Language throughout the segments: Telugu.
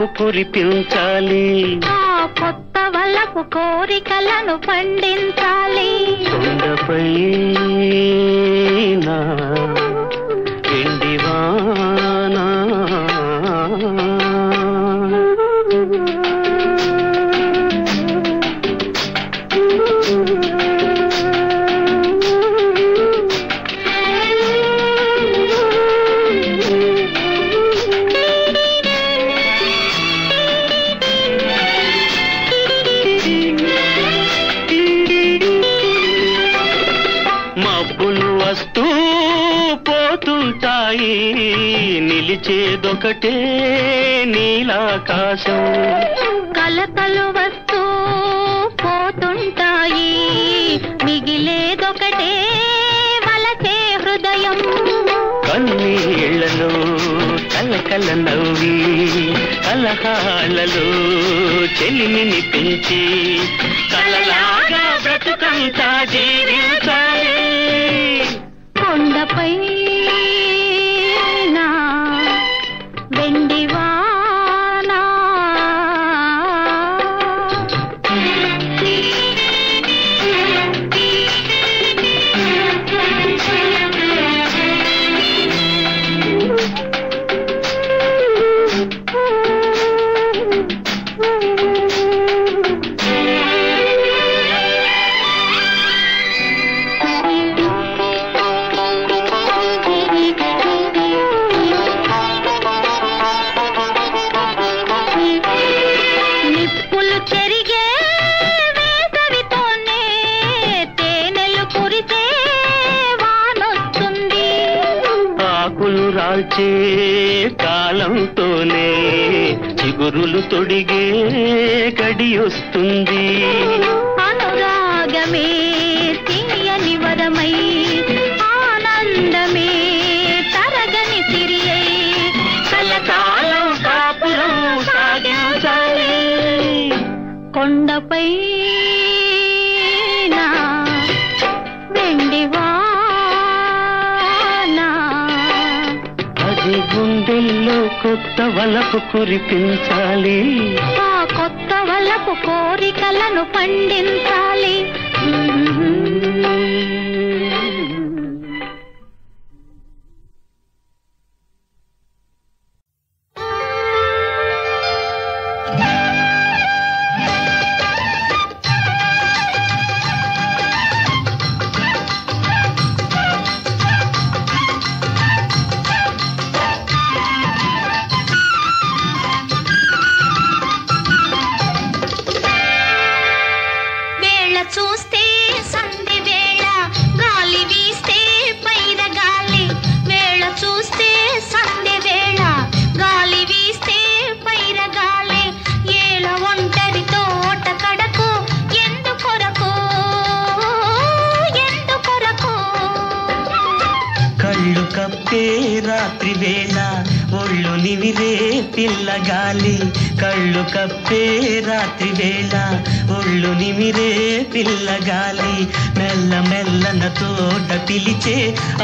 వలకు కురిపించాలి. ఆ కొత్త వలకు కోరికలను పండించాలి. కొండపై నా ఒకటే నీలాకాశం. కలకలు వస్తూ పోతుంటాయి. మిగిలేదొకటే వలసే హృదయం. కన్నీళ్ళలో కలకల నవ్వి కలహాలలో చెలిమిని పెంచి కలలాగా బ్రతుకంతా జీవి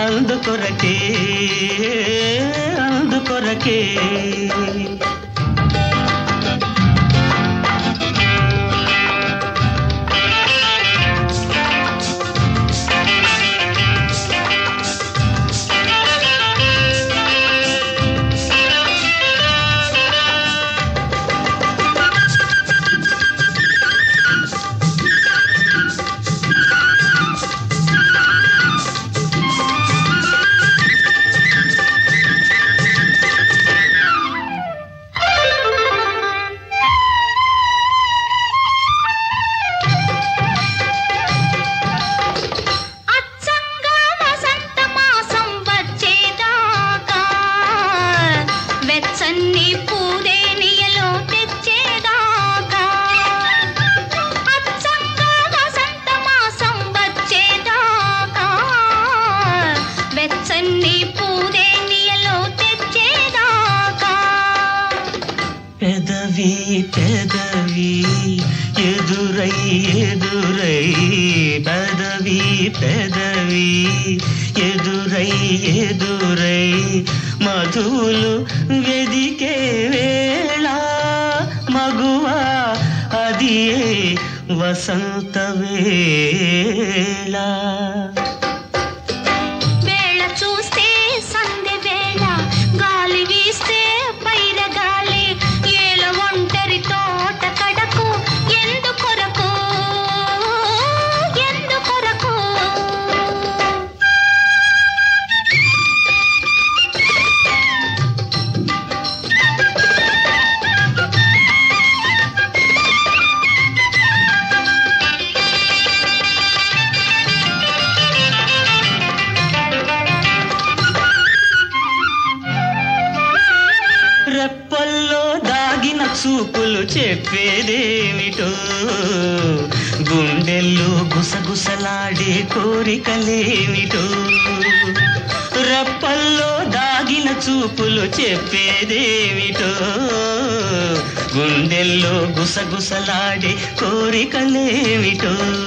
అందుకొరకే. పెదవి పెదవి ఎదురై ఎదురై పెదవి పెదవి ఎదురై ఎదురై మధులు వెదికే వేళ మగువా అది వసంత వేళ. చెప్పేదేమిటో రప్పల్లో దాగిన చూపులు చెప్పేదేమిటో. గుండెల్లో గుసగుసలాడే కోరికలేమిటో.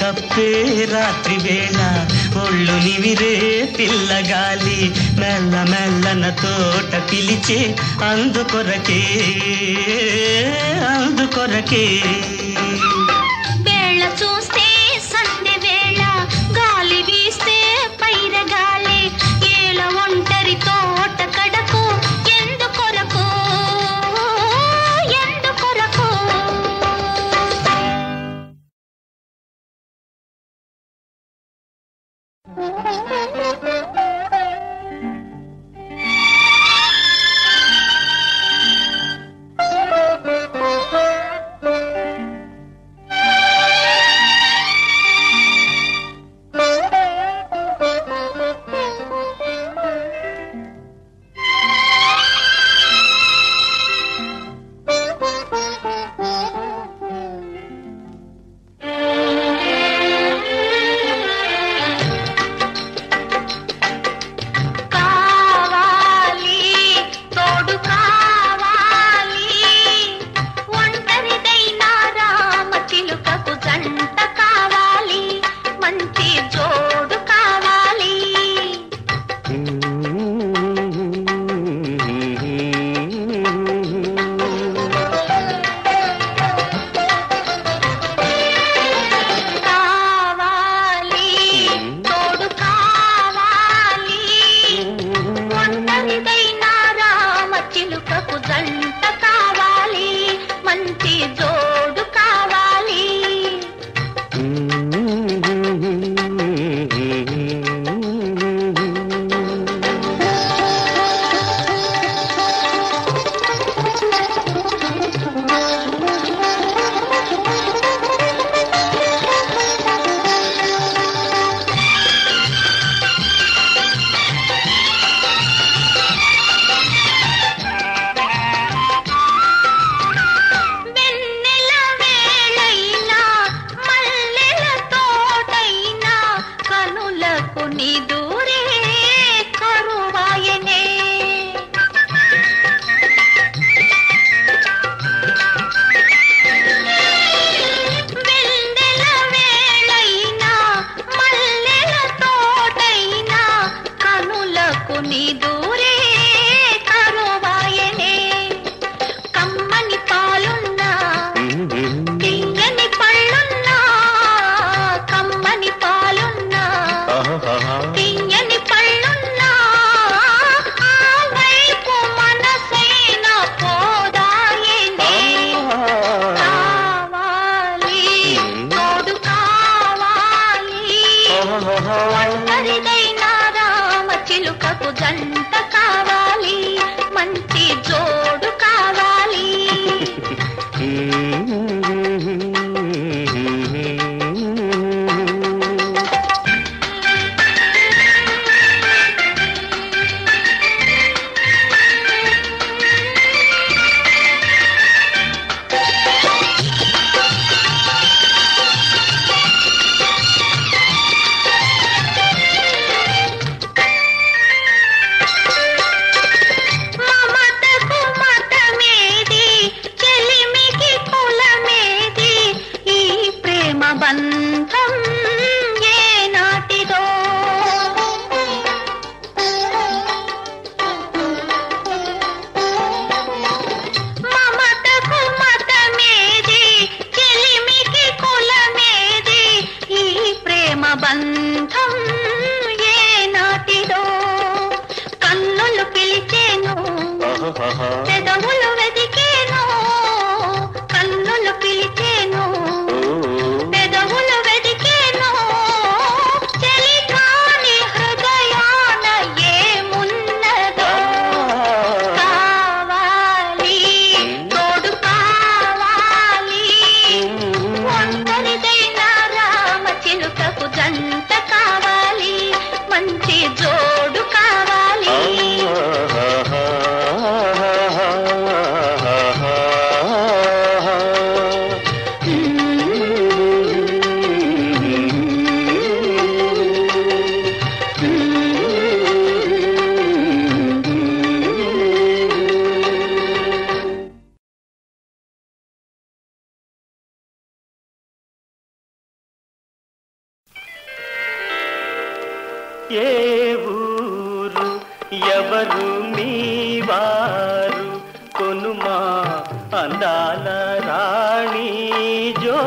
కప్పే రాత్రి వేళ ఒళ్ళు నివిరే పిల్లగాలి మెల్ల మెల్లన తోట పిలిచే అందుకొరకే అందుకొరకే కొనుమా అందాల రాణి జో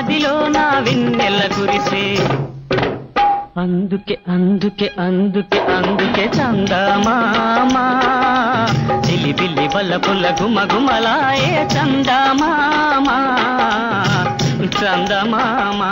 మదిలో నా వెన్నెల కురిసే. అందుకే అందుకే అందుకే అందుకే చందమామా పిలి పిల్లి వల్ల పుల్ల గుమ గుమలాయే చందమామా చందమామా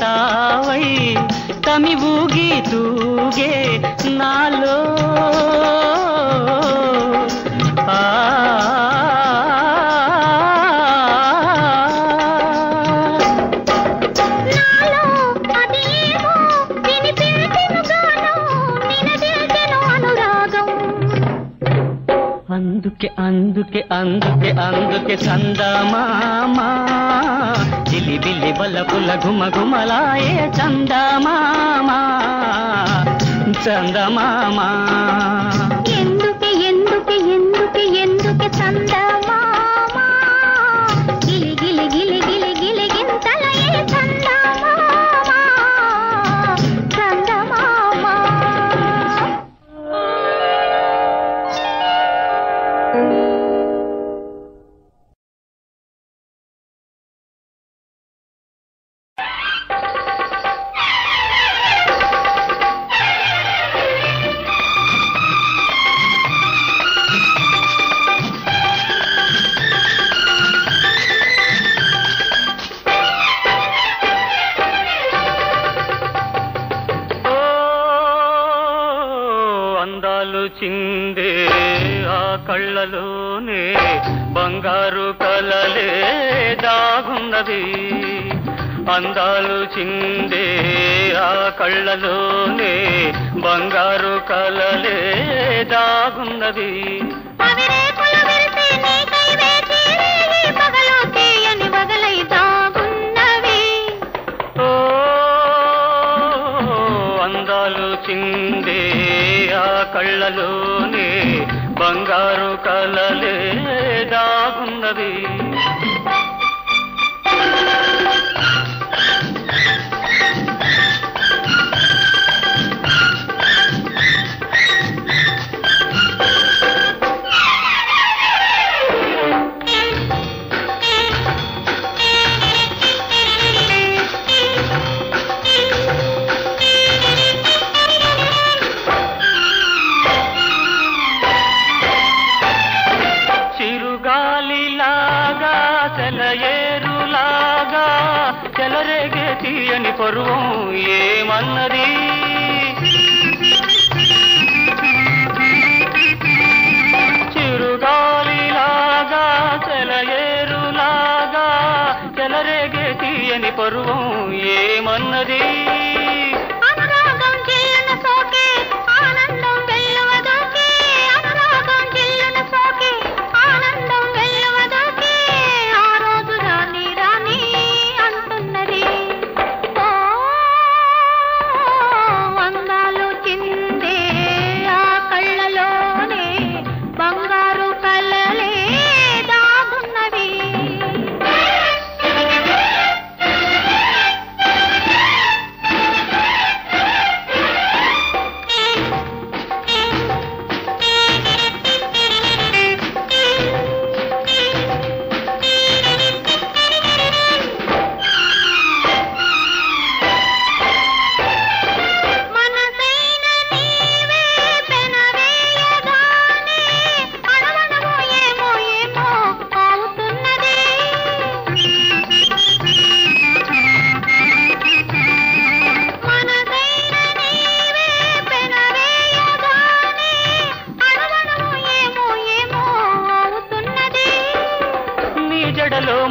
తావై తమి ఊగి దూగే నాలో అందుకే అందుకే అందుకే అందుకే చందమామా. పల్లపుల ఘుమ ఘుమలాయే చందమామా చందమామా. உறவே கொருவோம்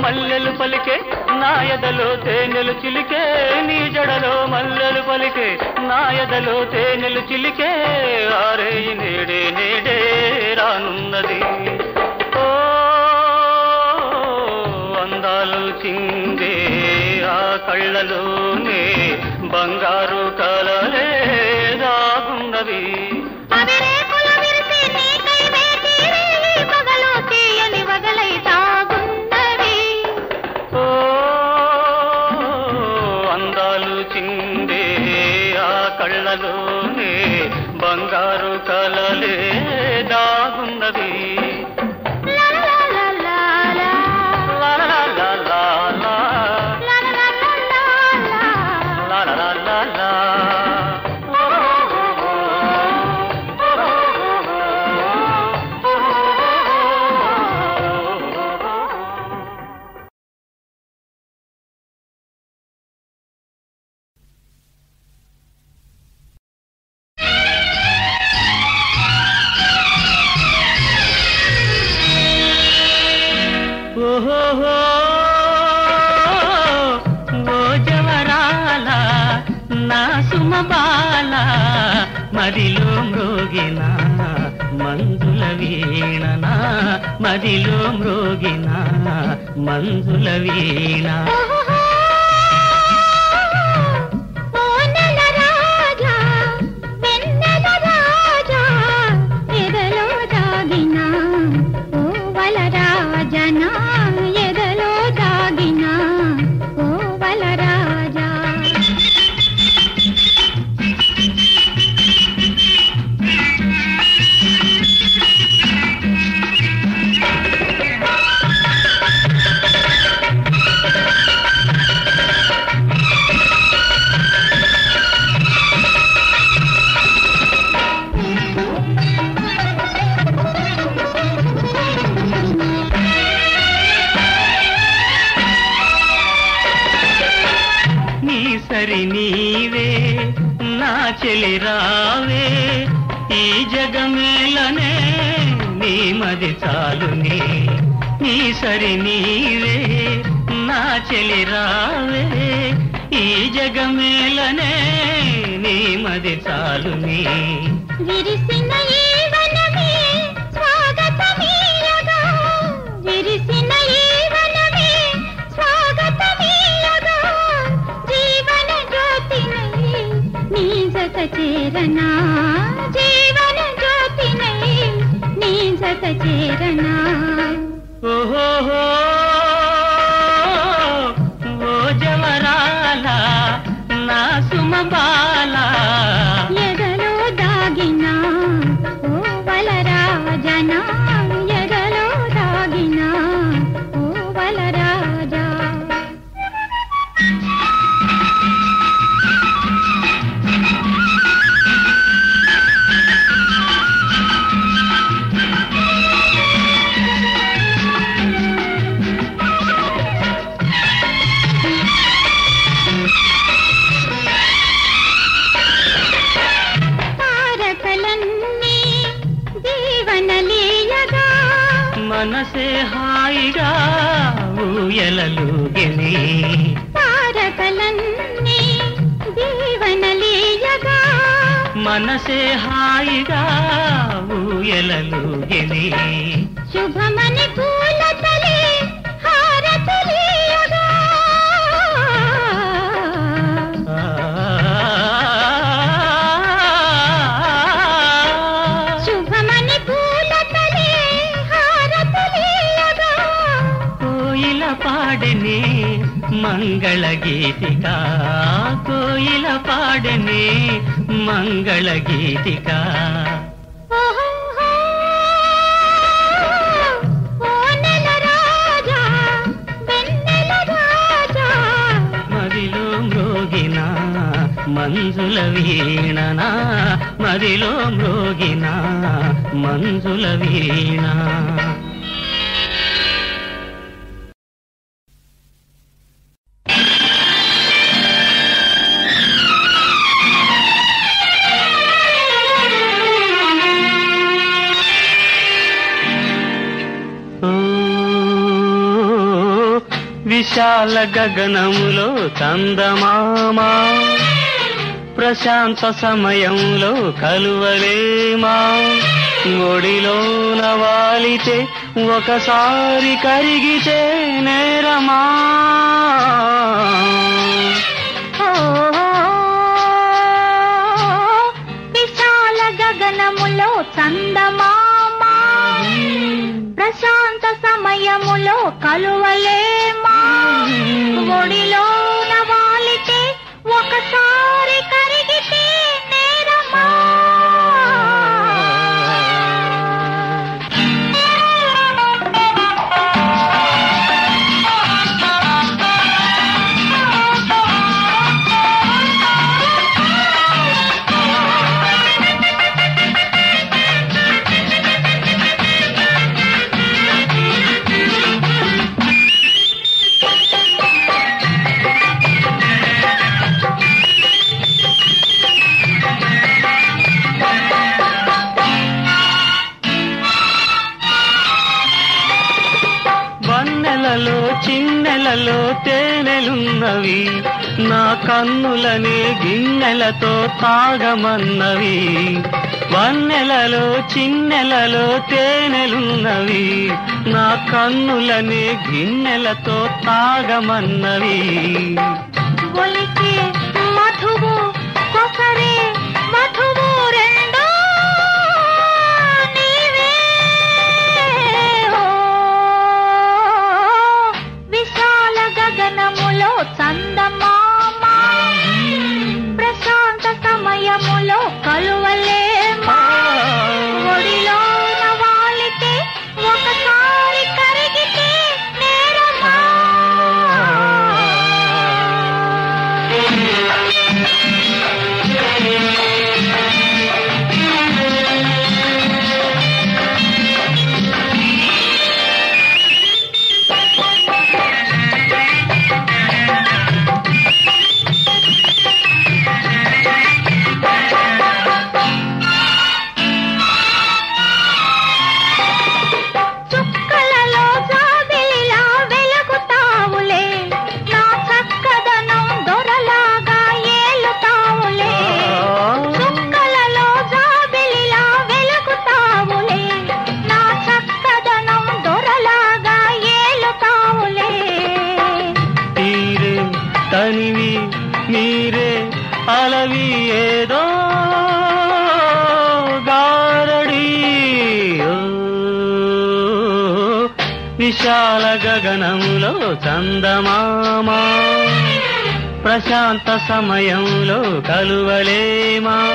మల్లెలు పలికే నాయదలో తేనెలు చిలికే నీ జడలో మల్లెలు పలికే నాయదలో తేనెలు చిలికే ఆరే నేడే నేడే రానున్నది. ఓ అందాలు చిందే ఆ కళ్ళలోనే బంగారు కలలే దాగున్నది ఉన్నది மனவே నెలలుగెనే తారకలన్నీ దీవనలేయగా మనసే హాయిగా ఊయలలుగెనే శుభమని గీతిక కోయిల పాడని మంగళ గీతిక. మంజుల వీణనా. మదిలో మృగినా మంజుల వీణా. అందాల గగనములో చందమామా ప్రశాంత సమయంలో కలువలేమా. ఒడిలో నవాలితే ఒకసారి కరిగితే నేరమా. విశాల గగనములో చందమామా ప్రశాంత సమయములో కలువలేమా. முடிலோ కన్నులనే గిన్నెలతో తాగమన్నవి. వన్నెలలో చిన్నెలలో తేనెలున్నవి. నా కన్నులనే గిన్నెలతో తాగమన్నవి. సమయంలో కలువలేమా?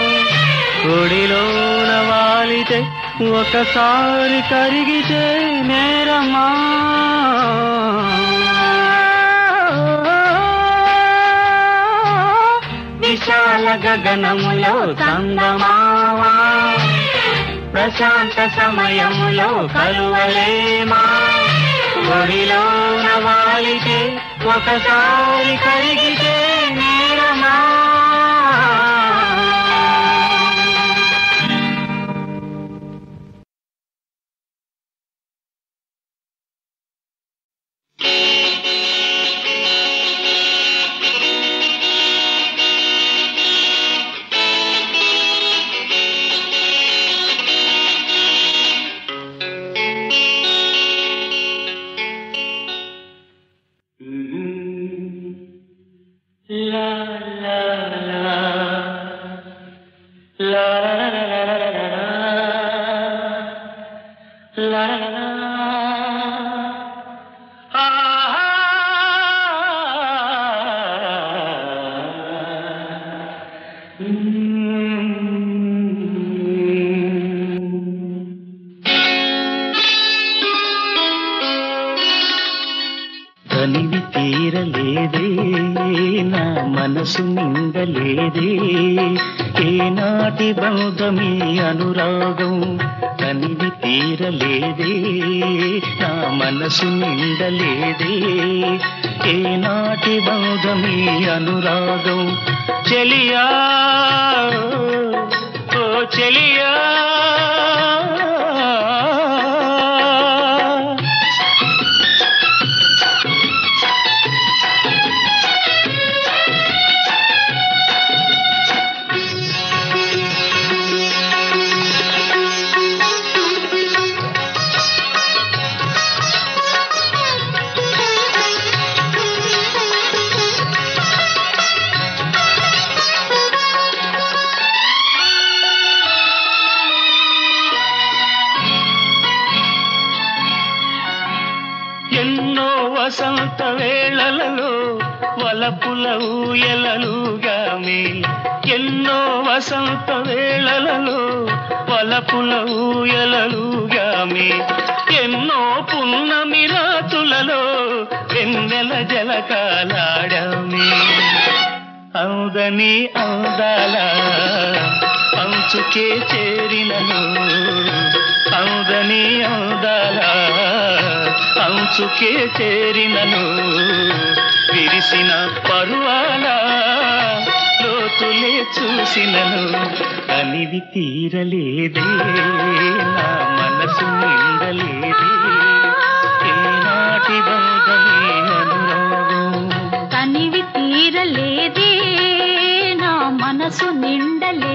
కొడిలోన వాలితే ఒకసారి కరిగితే నేరమా? విశాల గగనములో చందమావా ప్రశాంత సమయములో కలువలేమా? ఒడిలోన వాలితే ఒకసారి కరిగితే ఎన్నో వసంత వేళలలో వలపుల ఊయలలుగా మే ఎన్నో వసంత వేళలలో వలపుల ఊయలలుగా మే ఎన్నో పున్నమి రాతులలో జల జలకాలాడమే. అవుదని అవుదాలా అంచుకే చేరినను. అవుదని అవుదాల? అంచుకే చేరినను. విరిసిన పరువాల లోతులే చూసినను. కనివి తీరలేదే నా మనసు నిండలేదే. ఏనాటి బంధమే అనురాగం తనివి తీరలేదే నా మనసు నిండలే.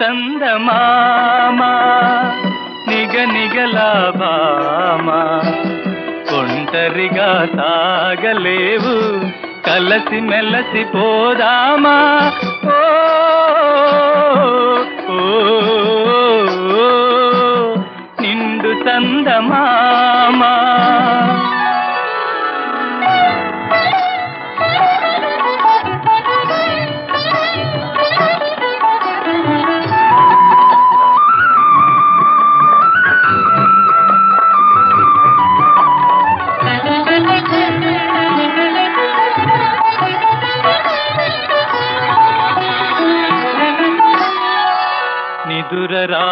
నిండు నిగ నిగలాభామా ఒంటరిగా సాగలేవు కలసి మెలసి పోదామా. ఓ నిండు చందమామా.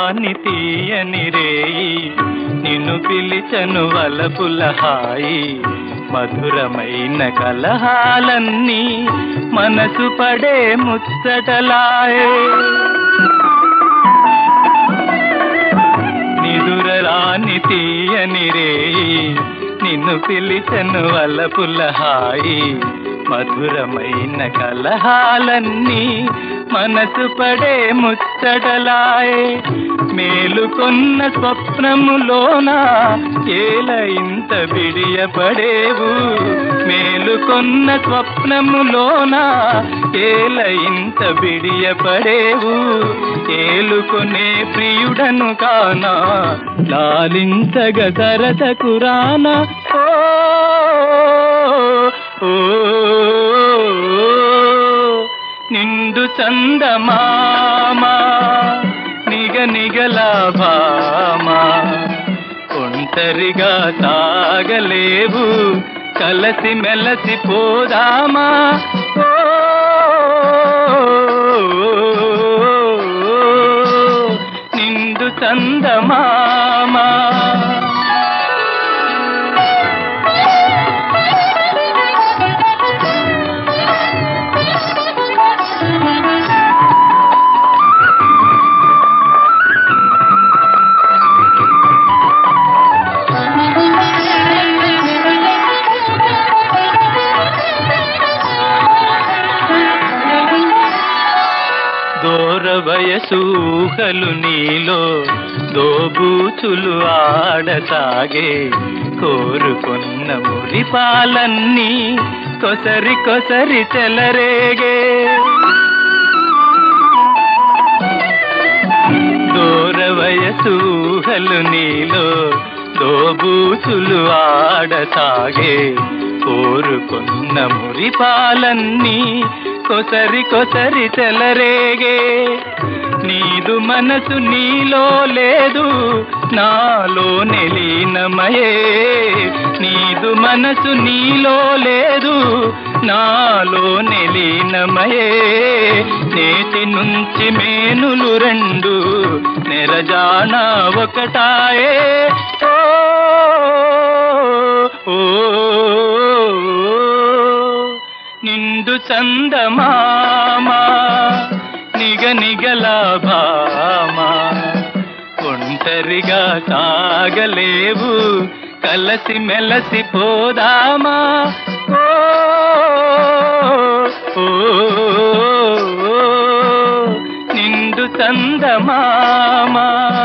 నిదుర తీయని రేయి నిన్ను పిలిచను వలపుల హాయి. మధురమైన కలహాలన్నీ మనసు పడే ముచ్చటలాయే. నిదురరాని తీయని రేయి నిన్ను పిలిచను వలపుల హాయి. మధురమైన కలహాలన్నీ మనసు పడే ముచ్చటలాయే. మేలుకొన్న స్వప్నములోన ఏల ఇంత బిడియపడేవు మేలుకొన్న స్వప్నములోన ఏల ఇంత బిడియపడేవు ఏలుకొనే ప్రియుడను కానా లాలించగ సరసకు రానా. ఓ ఓ, నిండు చందమామా. భామా ఒంటరిగా తాగలేవు కలసి మెలసి పోదామా. నిండు చందమామా. ఆశలు నీలో దోబూచులు ఆడసాగే. కోరుకున్న మురిపాలన్నీ కొసరి కొసరి చెలరేగే. దూర వయసూహలు నీలో దోబూచులు ఆడసాగే. కోరుకున్న మురిపాలన్నీ కొసరి కొసరి చెలరేగే. లేదు మనసు నీలో లేదు నాలో నెలీనమయే. నీదు మనసు నీలో లేదు నాలో నెలీనమయే. నేటి నుంచి మేనులు రెండు నెరజాన ఒకటాయే. నిండు చందమామా. ಮಗನಿಗಲ ಭಾಮ ಕುಂಟರಿಗ ಸಾಗಲೇವು ಕಲಸಿ ಮೆಲಸಿ ಪೋದಾಮ. ಓ ನಿಂದು ತಂದ ಮಾಮಾ.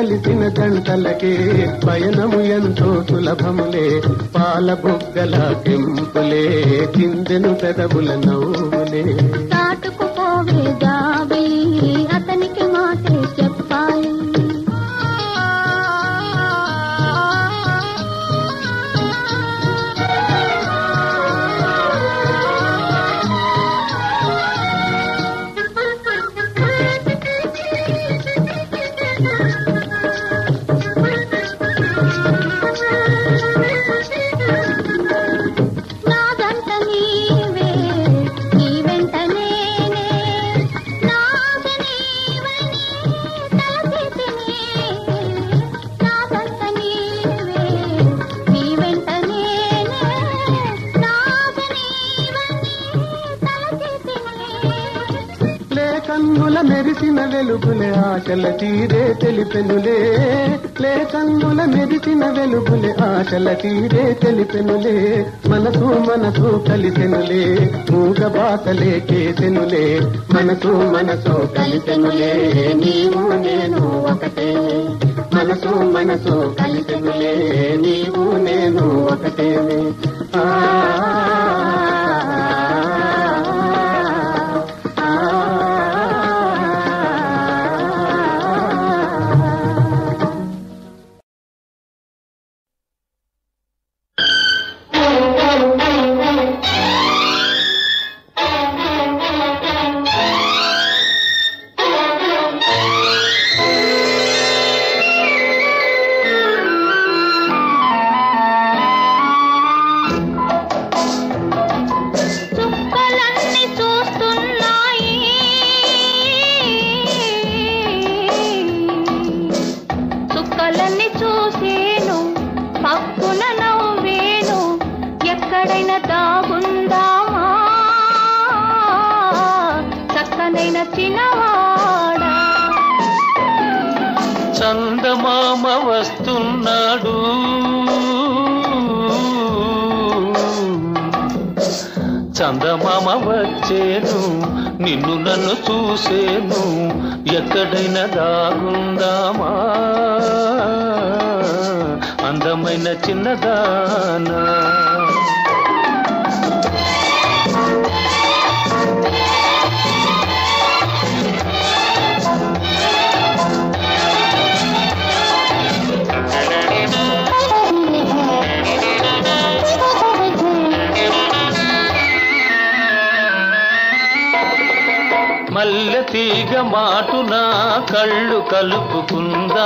కలిసిన జంటలకే పయనము ఎంతో సులభములే పాల బొగ్గల కెంపులే చిందెను పెదవుల నవ్వులే. తెలిపెనులే లే కన్నుల మెదిచిన వెలుగులే ఆశల తీరే తెలిపెనులే మనసు మనసు కలిసెనులే మూగ బాసలే కేసెనులే మనసు మనసు కలిసెనులే నీవు నేను ఒకటే మనసు మనసు కలిసెనులే నీవు నేను ఒకటే.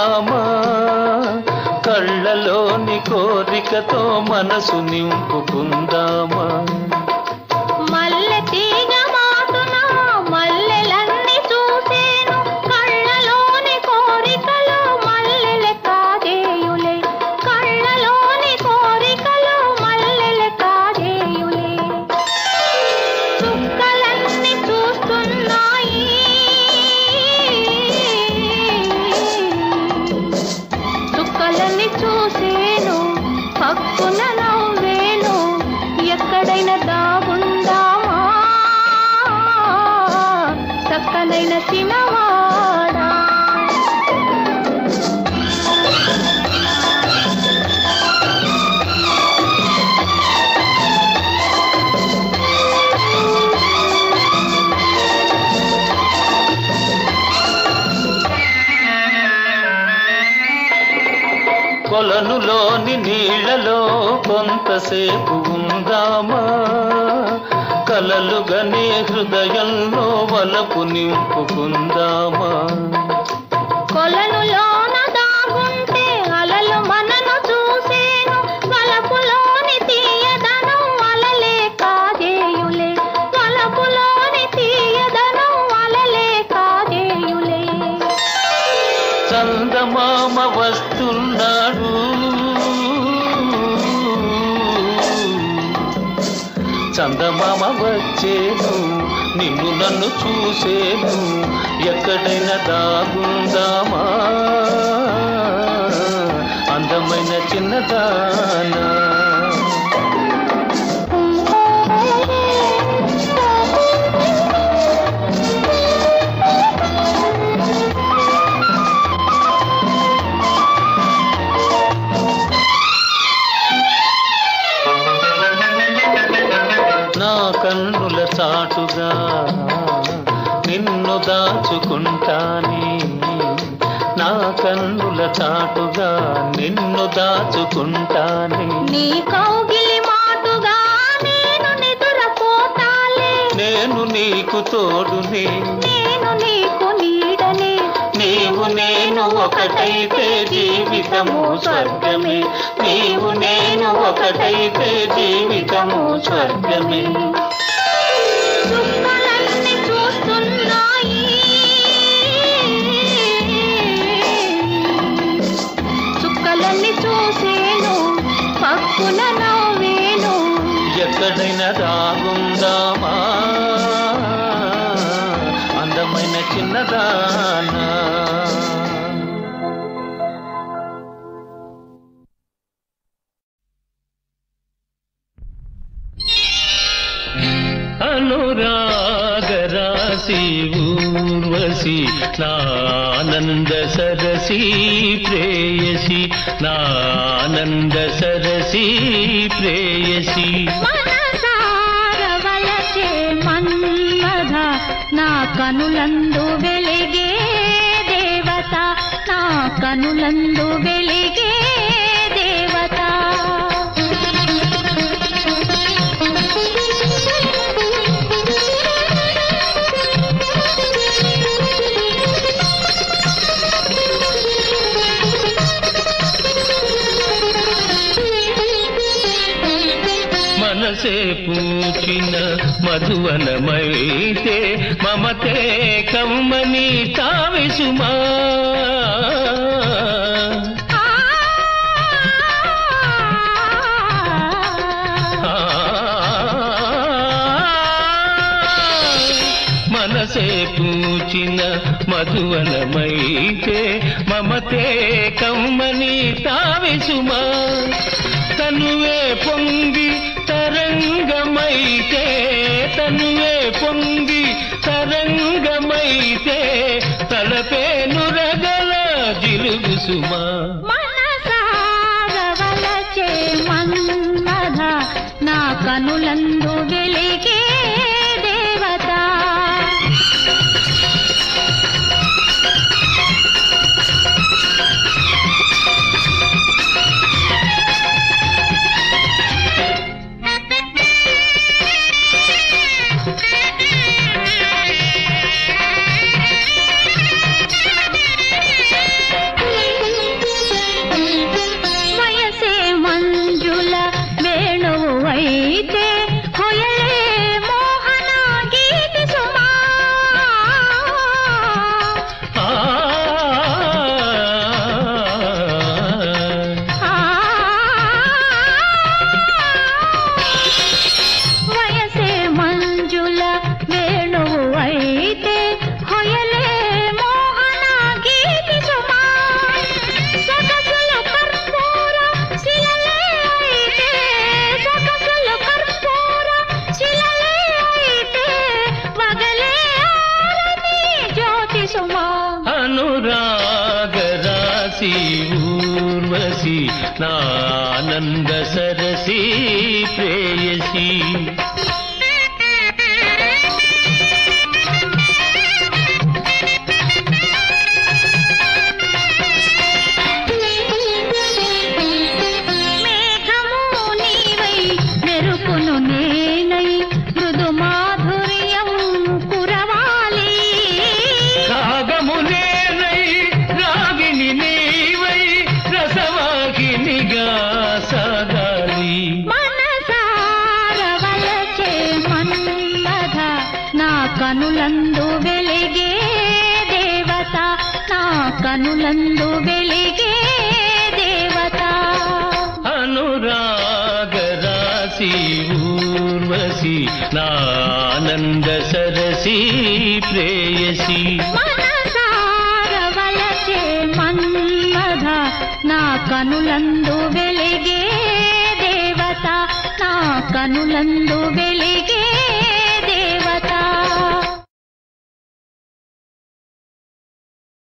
రామా కళ్ళలోని కోరికతో మనసు నింపుకుందామా? కొంతసేపు ఉందామా? కలలుగనే హృదయంలో వలపు నింపుకుందామా? నన్ను చూసేను ఎక్కడైనా దాగుందామా? అందమైన చిన్నదానా? చాటుగా నిన్ను దాచుకుంటానే. నీ కౌగిలి మాటుగా నేను నిదురపోతాలే. నేను నీకు తోడునే. నేను నీకు నీడనే. నీవు నేను ఒకటైతే జీవితము స్వర్గమే. నీవు నేను ఒకటైతే జీవితము స్వర్గమే. పక్కున నవ్వేను. ఎక్కడైనా రాగుందామా? అందమైన చిన్నదానా? కనులందు వెలిగే దేవత. మనసే పూచిన మధువనమైతే మమతే కమ్మని తావిసుమా. మధువనమైతే మమతే కమ్మని తావిసుమా? తనువే పొంగి తరంగమైతే తనువే పొంగి తరంగమైతే తలపే నురగల జిలుగుసుమా?